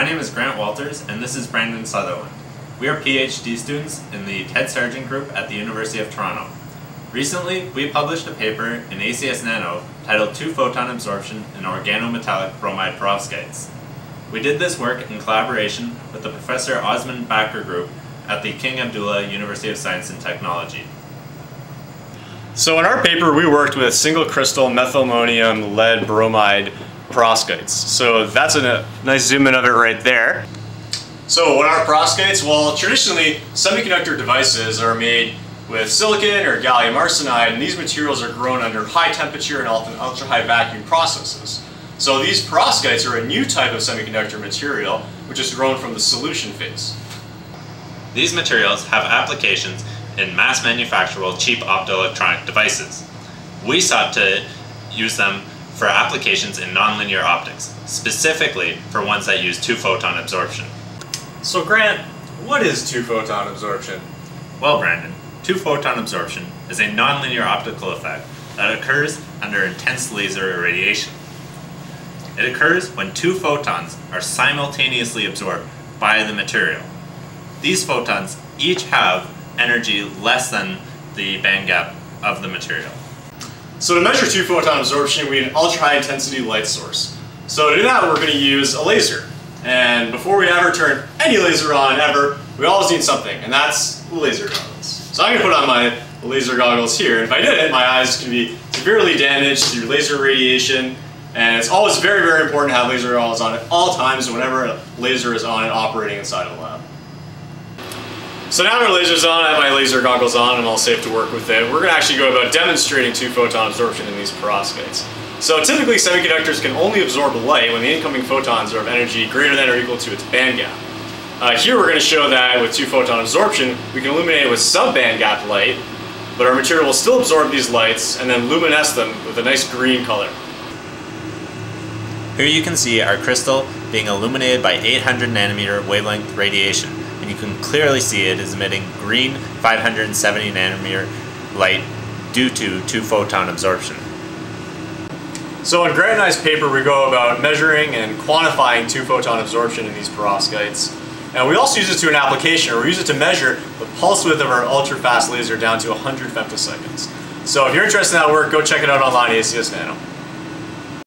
My name is Grant Walters, and this is Brandon Sutherland. We are PhD students in the Ted Sargent Group at the University of Toronto. Recently, we published a paper in ACS Nano titled Two Photon Absorption in Organometallic Bromide Perovskites. We did this work in collaboration with the Professor Osman Bakr Group at the King Abdullah University of Science and Technology. So in our paper, we worked with single crystal methylammonium lead bromide perovskites. So that's a nice zoom in of it right there. So what are perovskites? Well, traditionally, semiconductor devices are made with silicon or gallium arsenide, and these materials are grown under high temperature and often ultra high vacuum processes. So these perovskites are a new type of semiconductor material, which is grown from the solution phase. These materials have applications in mass manufacturable cheap optoelectronic devices. We sought to use them for applications in nonlinear optics, specifically for ones that use two-photon absorption. So Grant, what is two-photon absorption? Well, Brandon, two-photon absorption is a nonlinear optical effect that occurs under intense laser irradiation. It occurs when two photons are simultaneously absorbed by the material. These photons each have energy less than the band gap of the material. So to measure two photon absorption, we need an ultra high intensity light source. So to do that, we're going to use a laser. And before we ever turn any laser on ever, we always need something, and that's laser goggles. So I'm going to put on my laser goggles here. If I didn't, my eyes can be severely damaged through laser radiation, and it's always very, very important to have laser goggles on at all times whenever a laser is on and operating inside of a lab. So now our laser's on, I have my laser goggles on, and I'm all safe to work with it. We're going to actually go about demonstrating two-photon absorption in these perovskites. So typically semiconductors can only absorb light when the incoming photons are of energy greater than or equal to its band gap. Uh, here we're going to show that with two-photon absorption, we can illuminate it with sub-band gap light, but our material will still absorb these lights and then luminesce them with a nice green color. Here you can see our crystal being illuminated by 800 nanometer wavelength radiation you can clearly see it is emitting green 570 nanometer light due to two photon absorption. So in Grant and I's paper we go about measuring and quantifying two photon absorption in these perovskites. And we also use it to an application, or we use it to measure the pulse width of our ultra-fast laser down to 100 femtoseconds. So if you're interested in that work, go check it out online ACS Nano.